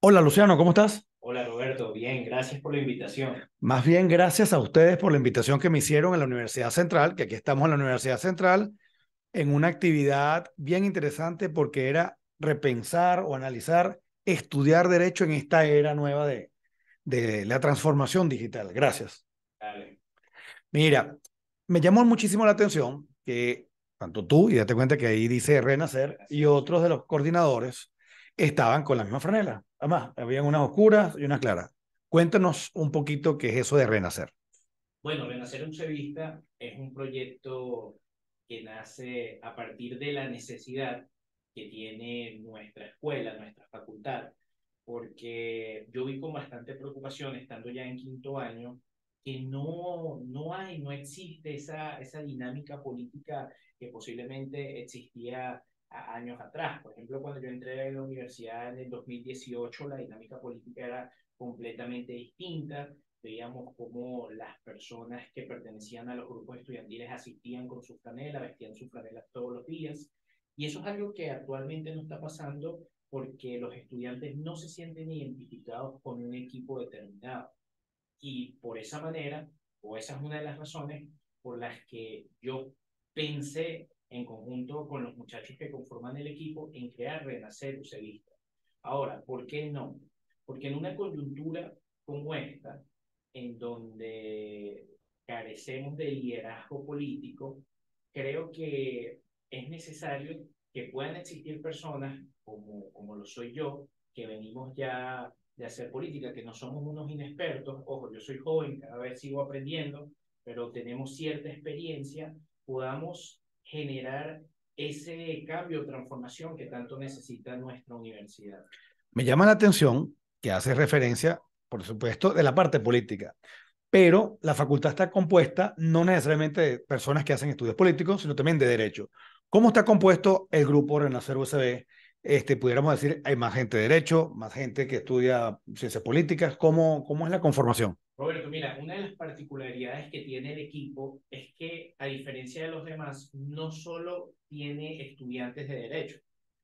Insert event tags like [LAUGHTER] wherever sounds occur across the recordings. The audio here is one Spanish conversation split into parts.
Hola Luciano, ¿cómo estás? Hola Roberto, bien, gracias por la invitación. Más bien gracias a ustedes por la invitación que me hicieron en la Universidad Central, que aquí estamos en la Universidad Central, en una actividad bien interesante porque era repensar o analizar, estudiar derecho en esta era nueva de, de la transformación digital. Gracias. Dale. Mira, me llamó muchísimo la atención que tanto tú, y date cuenta que ahí dice Renacer, y otros de los coordinadores estaban con la misma franela. Además, habían unas oscuras y unas claras. Cuéntanos un poquito qué es eso de Renacer. Bueno, Renacer Ucevista es un proyecto que nace a partir de la necesidad que tiene nuestra escuela, nuestra facultad, porque yo vi con bastante preocupación, estando ya en quinto año, que no, no hay, no existe esa, esa dinámica política que posiblemente existía años atrás. Por ejemplo, cuando yo entré en la universidad en el 2018, la dinámica política era completamente distinta. Veíamos cómo las personas que pertenecían a los grupos estudiantiles asistían con su franela, vestían su franela todos los días. Y eso es algo que actualmente no está pasando porque los estudiantes no se sienten identificados con un equipo determinado. Y por esa manera, o esa es una de las razones por las que yo pensé en conjunto con los muchachos que conforman el equipo en crear Renacer Ucevista. Ahora, ¿por qué no? Porque en una coyuntura como esta, en donde carecemos de liderazgo político, creo que es necesario que puedan existir personas como, como lo soy yo, que venimos ya de hacer política, que no somos unos inexpertos, ojo, yo soy joven, cada vez sigo aprendiendo, pero tenemos cierta experiencia, podamos generar ese cambio, transformación que tanto necesita nuestra universidad. Me llama la atención que hace referencia, por supuesto, de la parte política, pero la facultad está compuesta no necesariamente de personas que hacen estudios políticos, sino también de derecho. ¿Cómo está compuesto el grupo Renacer USB? Este, pudiéramos decir, hay más gente de derecho, más gente que estudia ciencias políticas. ¿Cómo, cómo es la conformación? Roberto, mira, una de las particularidades que tiene el equipo es que, a diferencia de los demás, no solo tiene estudiantes de derecho,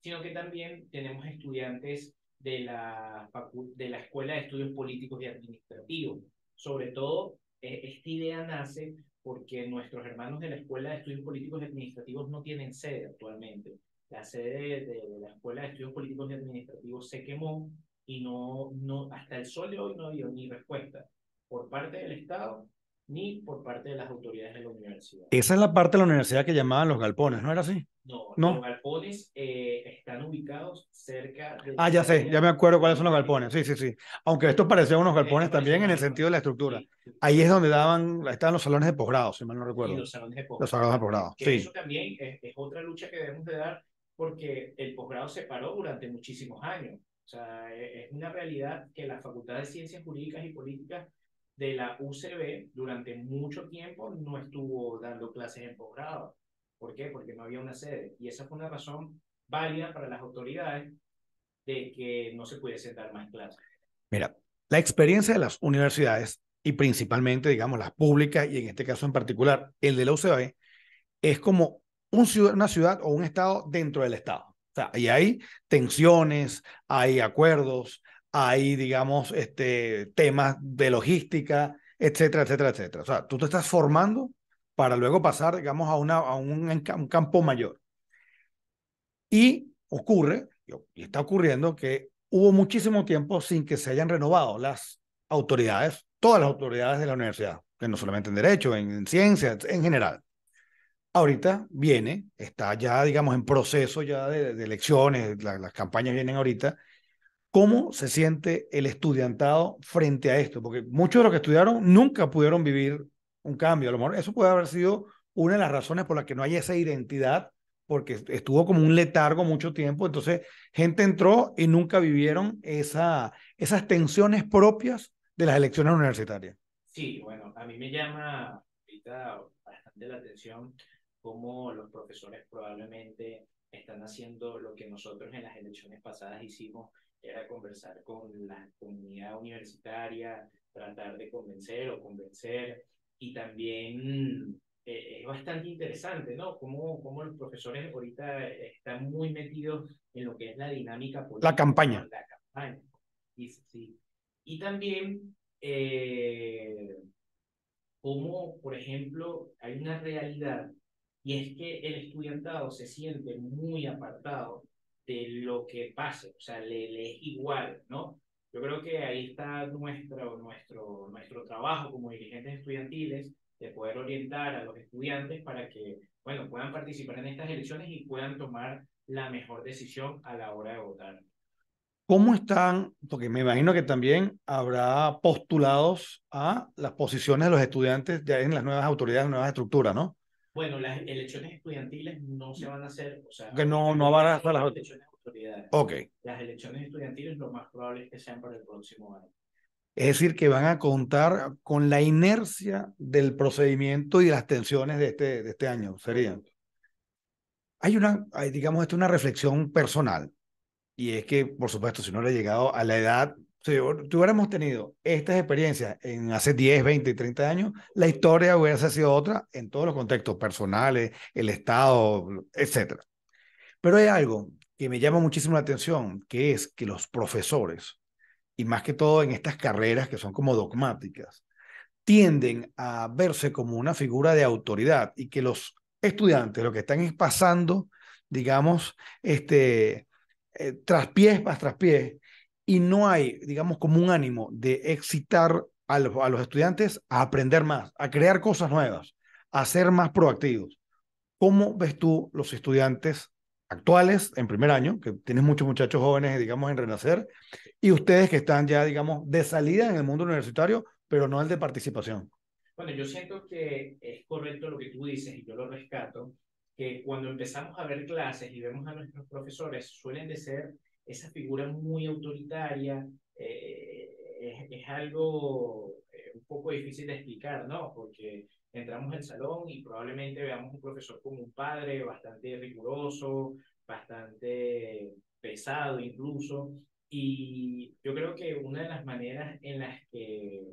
sino que también tenemos estudiantes de la, de la Escuela de Estudios Políticos y Administrativos. Sobre todo, eh, esta idea nace porque nuestros hermanos de la Escuela de Estudios Políticos y Administrativos no tienen sede actualmente. La sede de, la Escuela de Estudios Políticos y Administrativos se quemó y no, no, hasta el sol de hoy no dio ni respuesta por parte del Estado ni por parte de las autoridades de la universidad. Esa es la parte de la universidad que llamaban los galpones, ¿no era así? No, ¿No? los galpones eh, están ubicados cerca de... Ah, ya sé, ya me acuerdo cuáles son los galpones, sí, sí, sí. Aunque estos parecían unos galpones también en el sentido de la estructura. Ahí es donde daban, estaban los salones de posgrado, si mal no recuerdo. Sí, los salones de posgrado. Los salones de posgrado, sí. Eso también es, es otra lucha que debemos de dar porque el posgrado se paró durante muchísimos años. O sea, e, es una realidad que la Facultad de Ciencias Jurídicas y Políticas de la UCB durante mucho tiempo no estuvo dando clases en posgrado. ¿Por qué? Porque no había una sede. Y esa fue una razón válida para las autoridades de que no se pudiesen dar más clases. Mira, la experiencia de las universidades y principalmente, digamos, las públicas y en este caso en particular el de la UCB, es como una ciudad o un estado dentro del estado. O sea, y hay tensiones, hay acuerdos, hay, digamos, este, temas de logística, etcétera, etcétera, etcétera. O sea, tú te estás formando para luego pasar, digamos, a, una, a un, campo mayor. Y ocurre, y está ocurriendo, que hubo muchísimo tiempo sin que se hayan renovado las autoridades, todas las autoridades de la universidad, que no solamente en derecho, en, ciencias, en general. Ahorita viene, está ya, digamos, en proceso ya de, elecciones, la, las campañas vienen ahorita, ¿Cómo se siente el estudiantado frente a esto? Porque muchos de los que estudiaron nunca pudieron vivir un cambio. A lo mejor eso puede haber sido una de las razones por las que no hay esa identidad, porque estuvo como un letargo mucho tiempo. Entonces, gente entró y nunca vivieron esa, esas tensiones propias de las elecciones universitarias. Sí, bueno, a mí me llama ahorita bastante la atención cómo los profesores probablemente están haciendo lo que nosotros en las elecciones pasadas hicimos era conversar con la comunidad universitaria, tratar de convencer o convencer, y también eh, es bastante interesante, ¿no? Cómo, cómo los profesores ahorita están muy metidos en lo que es la dinámica política. La campaña. La campaña. Y, sí. y también eh, como, por ejemplo, hay una realidad y es que el estudiantado se siente muy apartado de lo que pase, o sea, le, le es igual, ¿no? Yo creo que ahí está nuestro, nuestro, nuestro trabajo como dirigentes estudiantiles de poder orientar a los estudiantes para que, bueno, puedan participar en estas elecciones y puedan tomar la mejor decisión a la hora de votar. ¿Cómo están? Porque me imagino que también habrá postulados a las posiciones de los estudiantes ya en las nuevas autoridades, nuevas estructuras, ¿no? Bueno, las elecciones estudiantiles no se van a hacer, o sea, que no, no habrá las elecciones autoridades. Ok. Las elecciones estudiantiles lo más probable es que sean para el próximo año. Es decir, que van a contar con la inercia del procedimiento y las tensiones de este, de este año, serían. Hay una, hay, digamos, esto una reflexión personal. Y es que, por supuesto, si no le he llegado a la edad, si tuviéramos tenido estas experiencias en hace 10, 20 y 30 años, la historia hubiese sido otra en todos los contextos personales, el Estado, etc. Pero hay algo que me llama muchísimo la atención, que es que los profesores, y más que todo en estas carreras que son como dogmáticas, tienden a verse como una figura de autoridad y que los estudiantes lo que están es pasando, digamos, este, eh, tras pies más tras pies, y no hay, digamos, como un ánimo de excitar a los, a los estudiantes a aprender más, a crear cosas nuevas, a ser más proactivos. ¿Cómo ves tú los estudiantes actuales en primer año, que tienes muchos muchachos jóvenes, digamos, en Renacer, y ustedes que están ya, digamos, de salida en el mundo universitario, pero no el de participación. Bueno, yo siento que es correcto lo que tú dices y yo lo rescato, que cuando empezamos a ver clases y vemos a nuestros profesores, suelen de ser esa figura muy autoritaria, eh, es, algo eh, un poco difícil de explicar, ¿no? Porque entramos al salón y probablemente veamos un profesor como un padre bastante riguroso, bastante pesado incluso. Y yo creo que una de las maneras en las que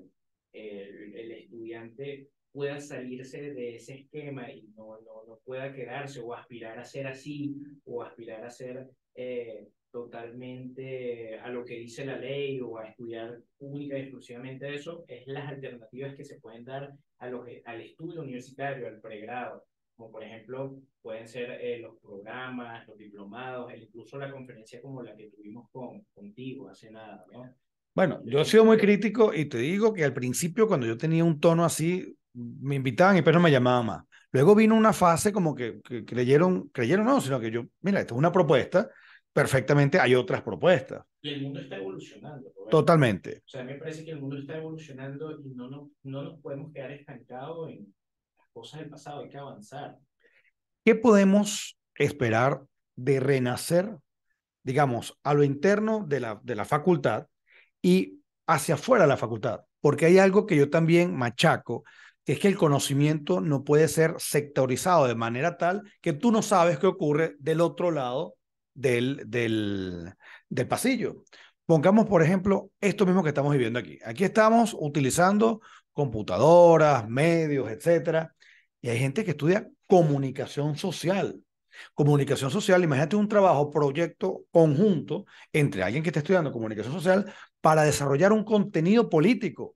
el, el estudiante pueda salirse de ese esquema y no, no, no, pueda quedarse o aspirar a ser así o aspirar a ser eh, totalmente a lo que dice la ley o a estudiar única y exclusivamente eso, es las alternativas que se pueden dar a los, al estudio universitario, al pregrado, como por ejemplo pueden ser eh, los programas, los diplomados, incluso la conferencia como la que tuvimos con, contigo hace nada, ¿no? Bueno, yo he sido muy crítico y te digo que al principio cuando yo tenía un tono así, me invitaban y pero no me llamaban más. Luego vino una fase como que, que creyeron, creyeron no, sino que yo, mira, esta es una propuesta, perfectamente hay otras propuestas. Y el mundo está evolucionando. Totalmente. O sea, a mí me parece que el mundo está evolucionando y no, no, no nos podemos quedar estancados en las cosas del pasado, hay que avanzar. ¿Qué podemos esperar de renacer, digamos, a lo interno de la, de la facultad y hacia afuera de la facultad? Porque hay algo que yo también machaco, que es que el conocimiento no puede ser sectorizado de manera tal que tú no sabes qué ocurre del otro lado del, del, del pasillo. Pongamos, por ejemplo, esto mismo que estamos viviendo aquí. Aquí estamos utilizando computadoras, medios, etcétera, y hay gente que estudia comunicación social. Comunicación social, imagínate un trabajo, proyecto conjunto entre alguien que está estudiando comunicación social para desarrollar un contenido político.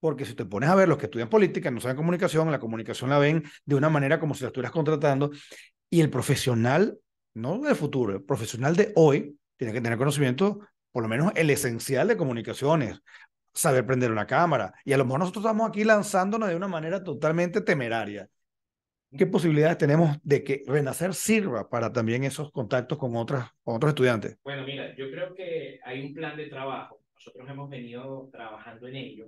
Porque si te pones a ver los que estudian política, no saben comunicación, la comunicación la ven de una manera como si la estuvieras contratando, y el profesional no del futuro, el profesional de hoy tiene que tener conocimiento, por lo menos el esencial de comunicaciones, saber prender una cámara. Y a lo mejor nosotros estamos aquí lanzándonos de una manera totalmente temeraria. ¿Qué posibilidades tenemos de que Renacer sirva para también esos contactos con, otras, con otros estudiantes? Bueno, mira, yo creo que hay un plan de trabajo. Nosotros hemos venido trabajando en ello.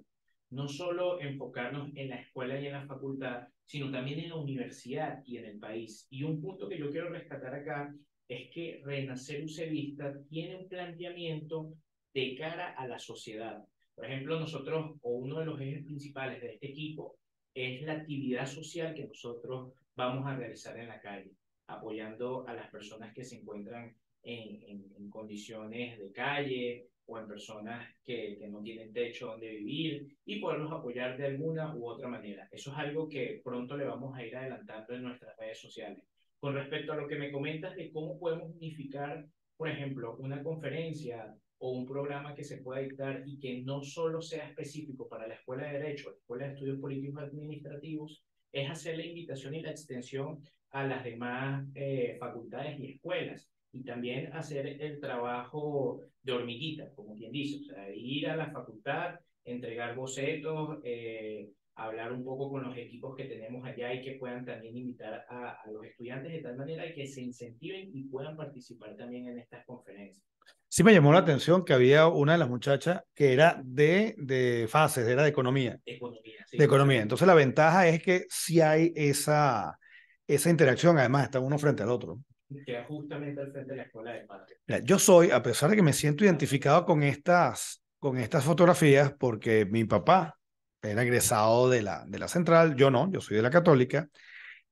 No solo enfocarnos en la escuela y en la facultad, sino también en la universidad y en el país. Y un punto que yo quiero rescatar acá es que Renacer Ucevista tiene un planteamiento de cara a la sociedad. Por ejemplo, nosotros, o uno de los ejes principales de este equipo, es la actividad social que nosotros vamos a realizar en la calle, apoyando a las personas que se encuentran en, en, en condiciones de calle, o en personas que, que, no tienen techo donde vivir y poderlos apoyar de alguna u otra manera. Eso es algo que pronto le vamos a ir adelantando en nuestras redes sociales. Con respecto a lo que me comentas de cómo podemos unificar, por ejemplo, una conferencia o un programa que se pueda dictar y que no solo sea específico para la Escuela de Derecho, la Escuela de Estudios Políticos Administrativos, es hacer la invitación y la extensión a las demás eh, facultades y escuelas y también hacer el trabajo de hormiguita, como quien dice, o sea, ir a la facultad, entregar bocetos, eh, hablar un poco con los equipos que tenemos allá y que puedan también invitar a, a, los estudiantes de tal manera que se incentiven y puedan participar también en estas conferencias. Sí me llamó la atención que había una de las muchachas que era de, de fases, era de economía. De economía, sí. De economía. Entonces la ventaja es que si hay esa, esa interacción, además está uno frente al otro. Queda justamente al frente de la escuela de padre. Mira, yo soy, a pesar de que me siento identificado con estas, con estas fotografías, porque mi papá era egresado de la, de la central, yo no, yo soy de la católica,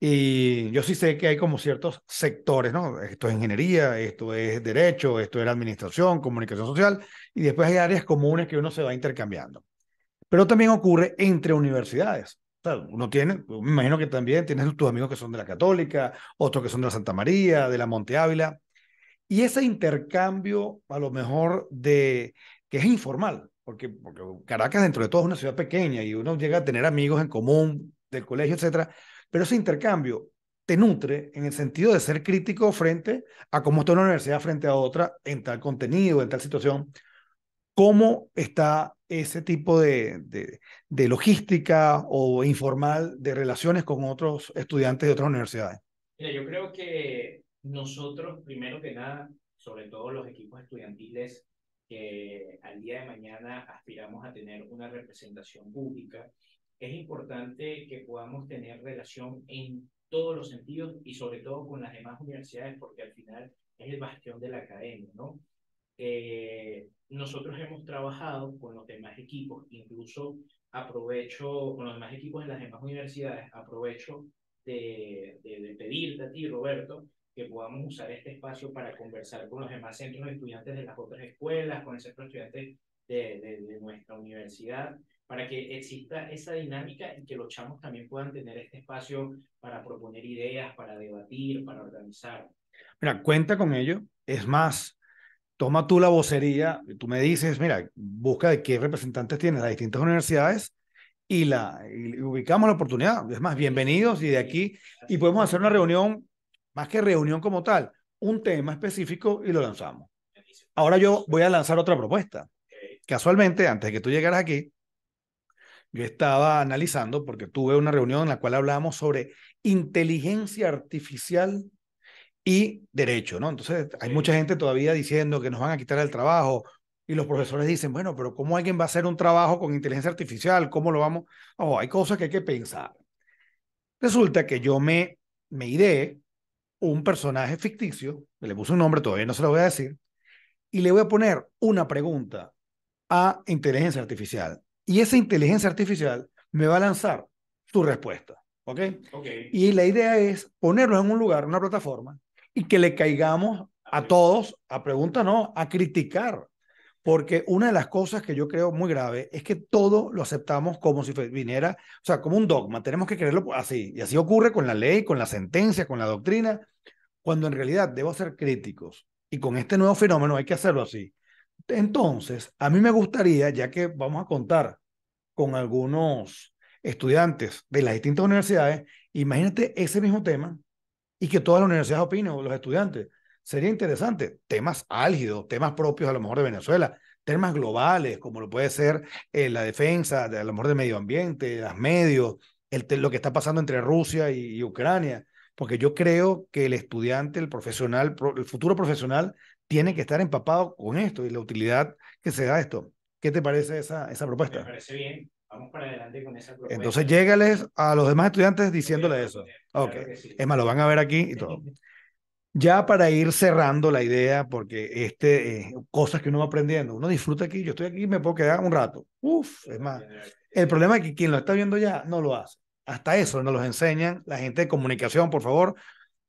y yo sí sé que hay como ciertos sectores, ¿no? Esto es ingeniería, esto es derecho, esto es administración, comunicación social, y después hay áreas comunes que uno se va intercambiando. Pero también ocurre entre universidades. Sea, uno tiene, me imagino que también tienes tus amigos que son de la Católica, otros que son de la Santa María, de la Monte Ávila, y ese intercambio a lo mejor de, que es informal, porque, porque Caracas dentro de todo es una ciudad pequeña y uno llega a tener amigos en común del colegio, etcétera, pero ese intercambio te nutre en el sentido de ser crítico frente a cómo está una universidad frente a otra en tal contenido, en tal situación. ¿Cómo está ese tipo de, de, de logística o informal de relaciones con otros estudiantes de otras universidades? Mira, yo creo que nosotros, primero que nada, sobre todo los equipos estudiantiles, que al día de mañana aspiramos a tener una representación pública, es importante que podamos tener relación en todos los sentidos y sobre todo con las demás universidades, porque al final es el bastión de la academia, ¿no? Eh, nosotros hemos trabajado con los demás equipos, incluso aprovecho con los demás equipos en las demás universidades, aprovecho de, de, de pedirte a ti, Roberto, que podamos usar este espacio para conversar con los demás centros de estudiantes de las otras escuelas, con el centro de estudiantes de, de, nuestra universidad, para que exista esa dinámica y que los chamos también puedan tener este espacio para proponer ideas, para debatir, para organizar. Mira, cuenta con ello. Es más, toma tú la vocería, tú me dices, mira, busca de qué representantes tienes las distintas universidades y, la, y ubicamos la oportunidad. Es más, bienvenidos y de aquí, y podemos hacer una reunión, más que reunión como tal, un tema específico y lo lanzamos. Ahora yo voy a lanzar otra propuesta. Casualmente, antes de que tú llegaras aquí, yo estaba analizando, porque tuve una reunión en la cual hablábamos sobre inteligencia artificial y derecho, ¿no? Entonces, hay mucha gente todavía diciendo que nos van a quitar el trabajo y los profesores dicen, bueno, pero ¿cómo alguien va a hacer un trabajo con inteligencia artificial? ¿Cómo lo vamos? Oh, hay cosas que hay que pensar. Resulta que yo me, me ideé un personaje ficticio, le puse un nombre, todavía no se lo voy a decir, y le voy a poner una pregunta a inteligencia artificial. Y esa inteligencia artificial me va a lanzar su respuesta. ¿Ok? Okay. Y la idea es ponerlos en un lugar, una plataforma, y que le caigamos a todos a preguntar, no, a criticar. Porque una de las cosas que yo creo muy grave es que todo lo aceptamos como si viniera, o sea, como un dogma. Tenemos que creerlo así. Y así ocurre con la ley, con la sentencia, con la doctrina, cuando en realidad debo ser críticos. Y con este nuevo fenómeno hay que hacerlo así. Entonces, a mí me gustaría, ya que vamos a contar con algunos estudiantes de las distintas universidades, imagínate ese mismo tema y que todas las universidades opinen, o los estudiantes. Sería interesante. Temas álgidos, temas propios a lo mejor de Venezuela, temas globales, como lo puede ser eh, la defensa, de, a lo mejor del medio ambiente, los medios, el, lo que está pasando entre Rusia y, y Ucrania. Porque yo creo que el estudiante, el profesional, el futuro profesional, tiene que estar empapado con esto y la utilidad que se da esto. ¿Qué te parece esa, esa propuesta? Me parece bien. Vamos para adelante con esa propuesta. Entonces, llégales a los demás estudiantes diciéndole eso. Claro Ok. sí. Es más, lo van a ver aquí y todo. Ya para ir cerrando la idea, porque este, eh, cosas que uno va aprendiendo, uno disfruta aquí, yo estoy aquí y me puedo quedar un rato. Uf, es más. El problema es que quien lo está viendo ya no lo hace. Hasta eso nos los enseñan la gente de comunicación, por favor.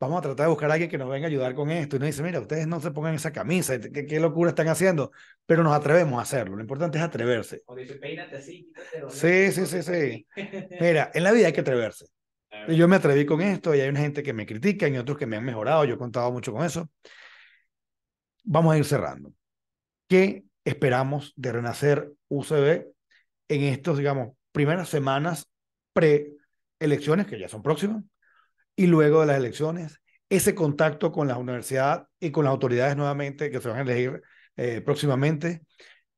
Vamos a tratar de buscar a alguien que nos venga a ayudar con esto. Y nos dice, mira, ustedes no se pongan esa camisa, ¿qué, qué locura están haciendo? Pero nos atrevemos a hacerlo. Lo importante es atreverse. O dice, peínate así, Sí, sí, sí, sí. [LAUGHS] Mira, en la vida hay que atreverse. Y Yo me atreví con esto y hay una gente que me critica y otros que me han mejorado. Yo he contado mucho con eso. Vamos a ir cerrando. ¿Qué esperamos de Renacer UCB en estos, digamos, primeras semanas pre-elecciones, que ya son próximas, y luego de las elecciones, ese contacto con la universidad y con las autoridades nuevamente que se van a elegir eh, próximamente,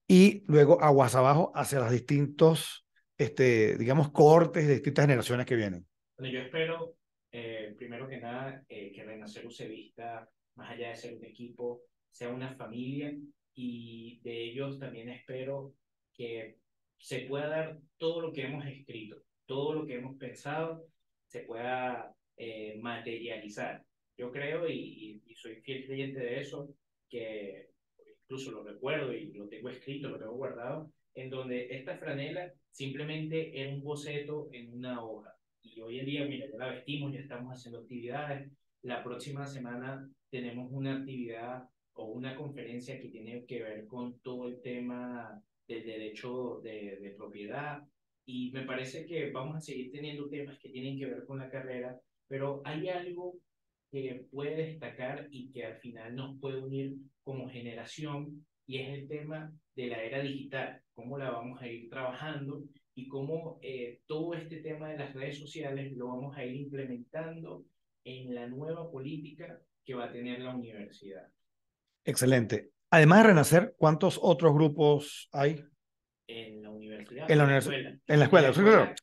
y luego aguas abajo hacia los distintos, este, digamos, cohortes de distintas generaciones que vienen. Bueno, yo espero, eh, primero que nada, eh, que Renacer vista más allá de ser un equipo, sea una familia y de ellos también espero que se pueda dar todo lo que hemos escrito, todo lo que hemos pensado, se pueda eh, materializar. Yo creo, y, soy fiel creyente de eso, que incluso lo recuerdo y lo tengo escrito, lo tengo guardado, en donde esta franela simplemente era un boceto en una hoja. Y hoy en día, mira, ya la vestimos, ya estamos haciendo actividades. La próxima semana tenemos una actividad o una conferencia que tiene que ver con todo el tema del derecho de, de propiedad. Y me parece que vamos a seguir teniendo temas que tienen que ver con la carrera, pero hay algo que puede destacar y que al final nos puede unir como generación y es el tema de la era digital, cómo la vamos a ir trabajando y cómo eh, todo este tema de las redes sociales lo vamos a ir implementando en la nueva política que va a tener la universidad. Excelente. Además de Renacer, ¿cuántos otros grupos hay? En la universidad. En la, universidad. En la escuela.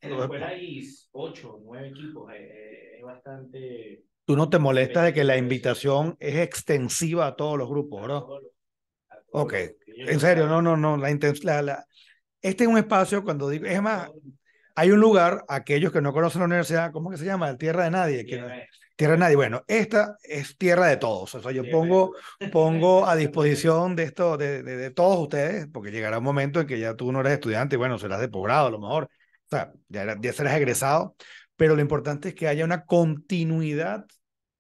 En la escuela, hay ocho, nueve equipos. Eh, eh, es bastante. ¿Tú no te molestas de que la invitación es extensiva a todos los grupos, verdad? ok. En serio, no, no, no. La, la, la, este es un espacio, cuando digo, es más, hay un lugar, aquellos que no conocen la universidad, ¿cómo que se llama? Tierra de Nadie. Que, Tierra de nadie. Bueno, esta es tierra de todos. O sea, yo pongo, pongo [LAUGHS] a disposición de esto, de, de, todos ustedes, porque llegará un momento en que ya tú no eres estudiante y bueno, serás de posgrado a lo mejor. O sea, ya, ya serás egresado. Pero lo importante es que haya una continuidad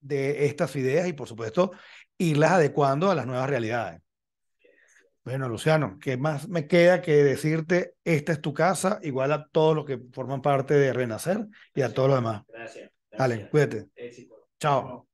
de estas ideas y, por supuesto, irlas adecuando a las nuevas realidades. Bueno, Luciano, ¿qué más me queda que decirte? Esta es tu casa, igual a todos los que forman parte de Renacer y a todos los demás. Gracias. Dale, cuídate. Éxito. Chao.